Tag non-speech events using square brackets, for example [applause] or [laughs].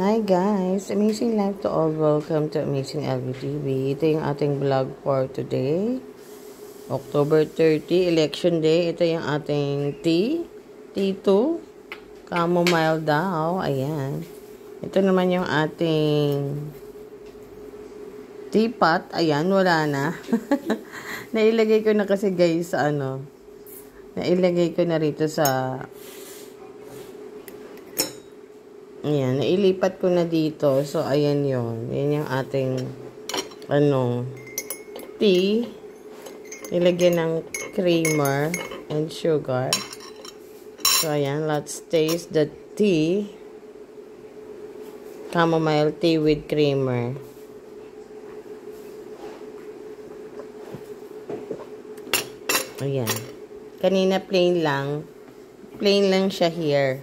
Hi guys! Amazing life to all. Welcome to Amazing LV TV. Ito yung ating vlog for today. October 30, election day. Ito yung ating tea. T2. Chamomile daw. Ayan. Ito naman yung ating teapot. Ayan, wala na. [laughs] Nailagay ko na kasi guys sa ano. Nailagay ko na rito sa Ayan, nailipat ko na dito. So, ayan yon Yan yung ating, ano, tea. Nilagyan ng creamer and sugar. So, ayan, let's taste the tea. Chamomile tea with creamer. Ayan. Kanina plain lang. Plain lang siya here.